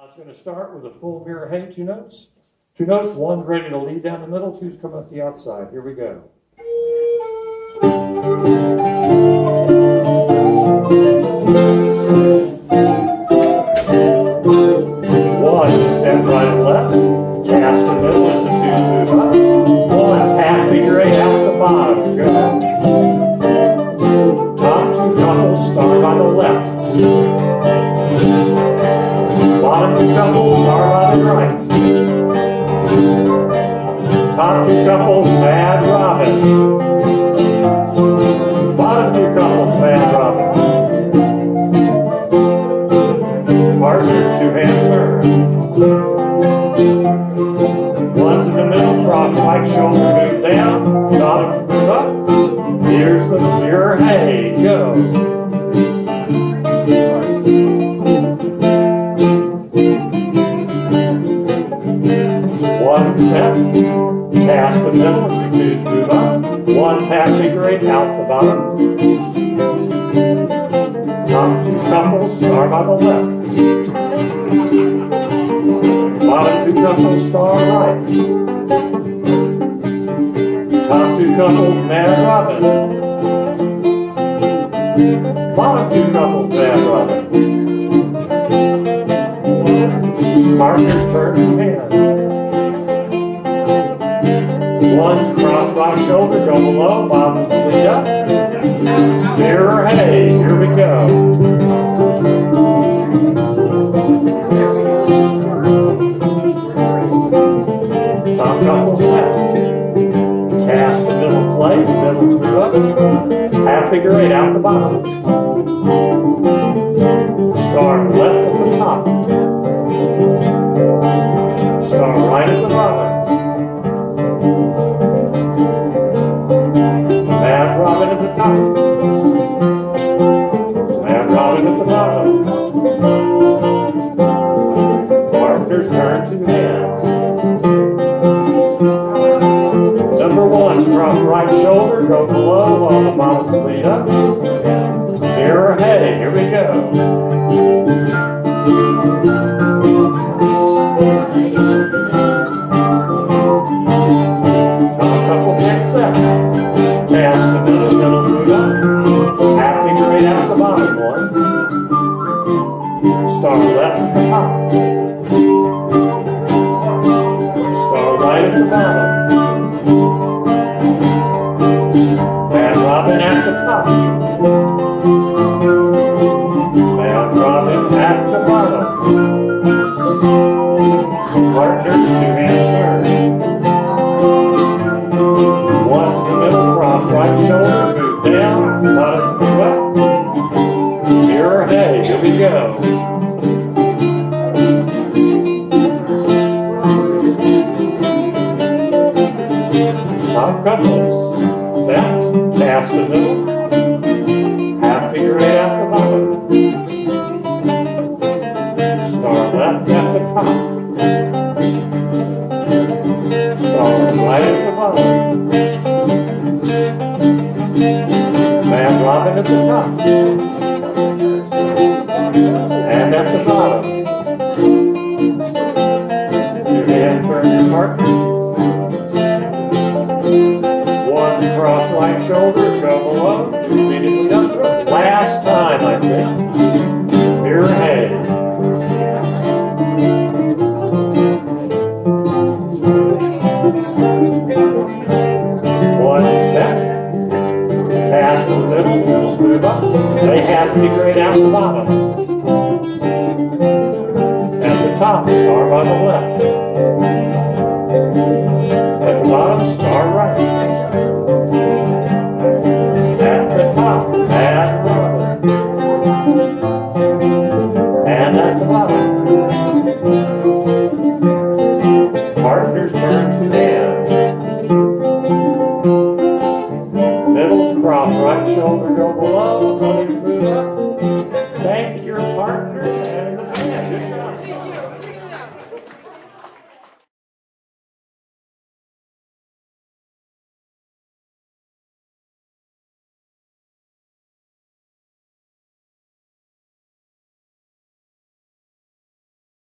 I going to start with a full mirror hey, two notes. Two notes, one's ready to lead down the middle, two's coming up the outside. Here we go. Bottom two couples star by the right. Top two couples, Mad Robin. Bottom two couples, Mad Robin. Partners, two hands turn. One's in the middle, cross right shoulder, half figure eight out the bottom. Top two couples star by the left. Bottom two couples star right. Top two couples Mad Robin. Bottom two couples Mad Robin. Partners turn hands. One's right shoulder, go below, bottom lead up. Mirror, hey, here we go. Top couple set. Cast the middle plate, middle screw up. Half figure eight out the bottom. Number one, cross right shoulder, go below while the bottom lead up. Mirror, hey, here we go. Top couple set. Cast the middle, middle up. Figure out the bottom one. Star left top. The bottom. Mad Robin at the top. Robin at the bottom. One's the middle, right shoulder, move down, bottom up. Mirror, hey, here we go. Middle, half figure eight at the bottom. Star left at the top. Star right at the bottom. Mad Robin at the top. And at the bottom. Right shoulder, two immediately up. Last time, I think. Mirror hey. One set. Pass the middle, move up. They have to be eight out the bottom. At the top, star by the left. At the bottom, star right. Bottom.